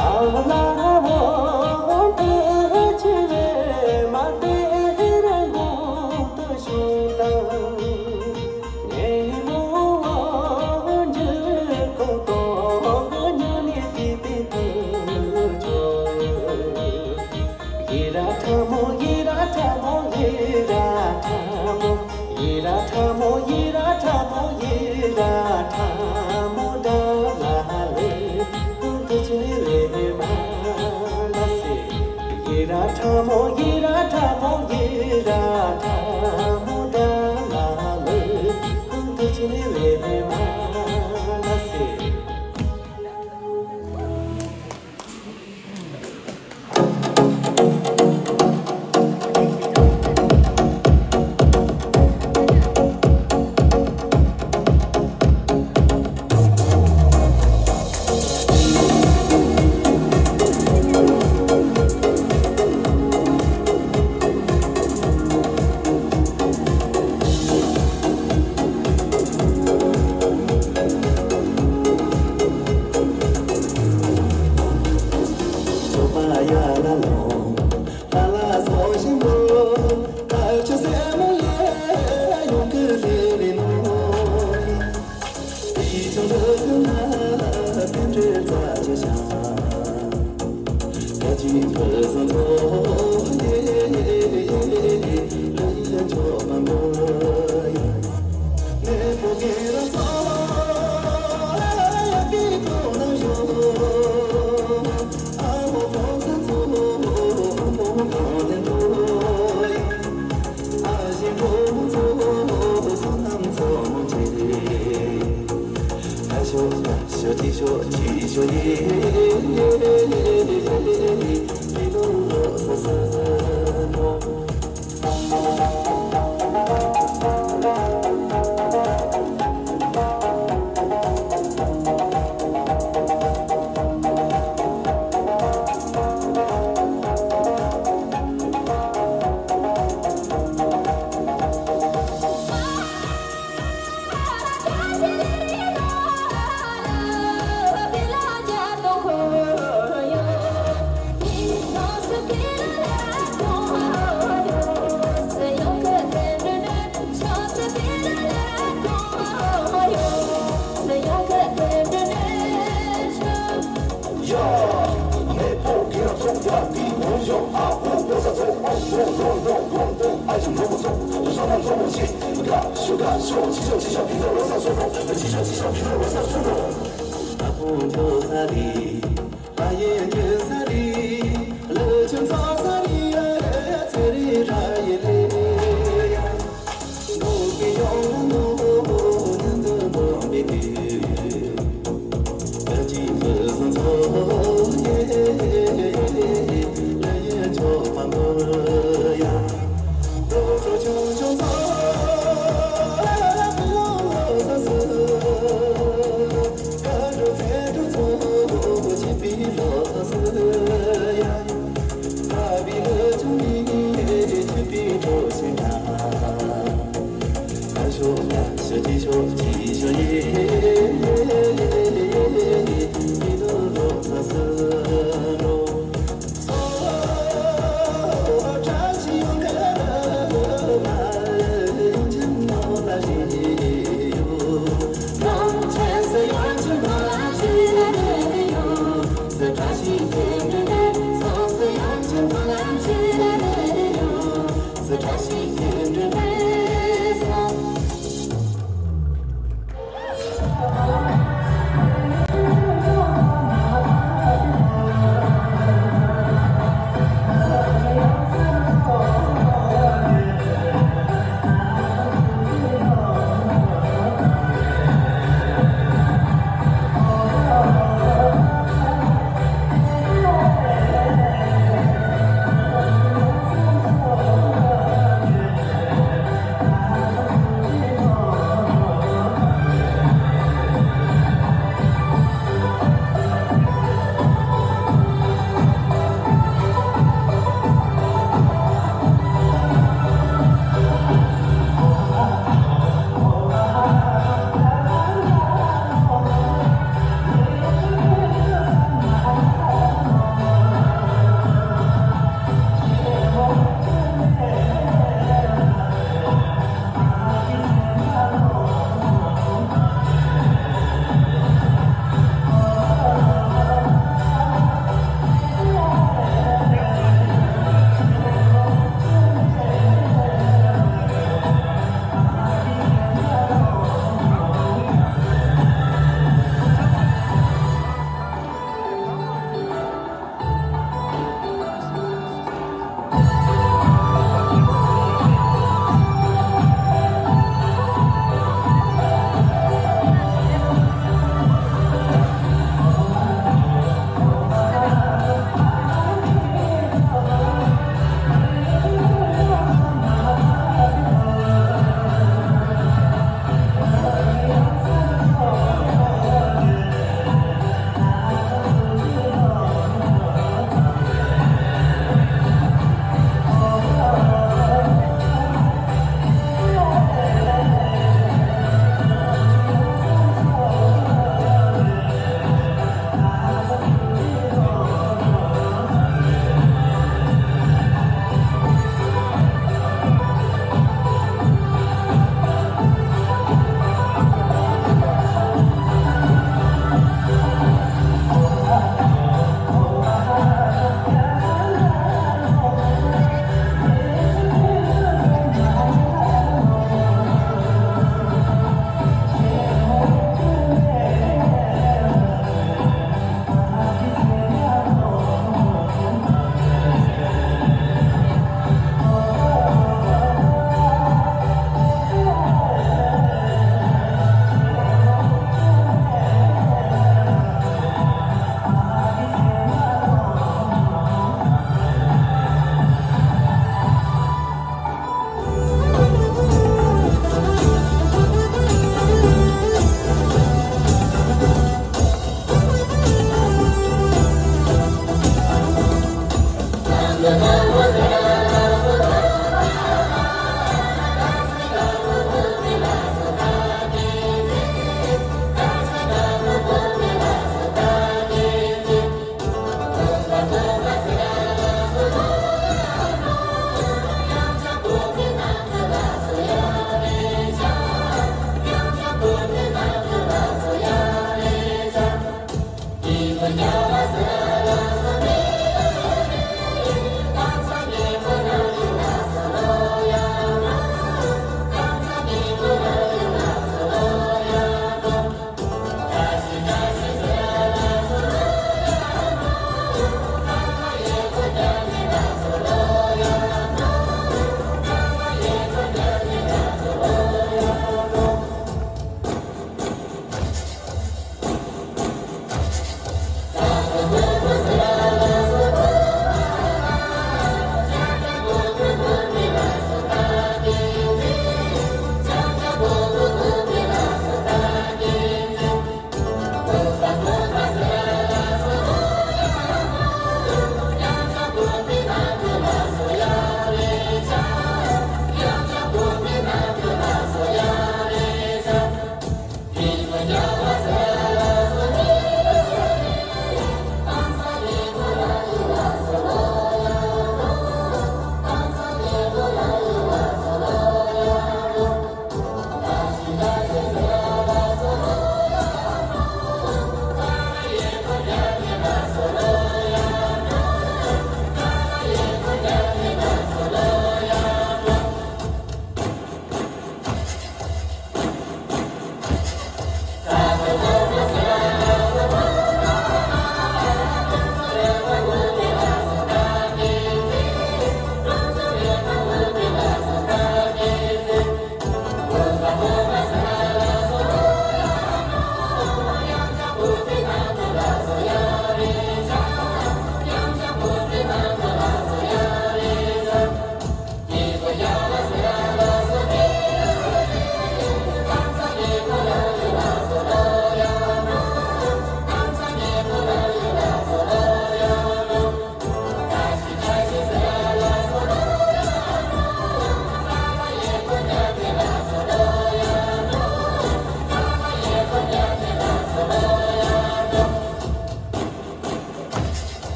la la la Antonio. 说，说地说，去说你。骑上骑上别看我像孙悟空啊就萨顶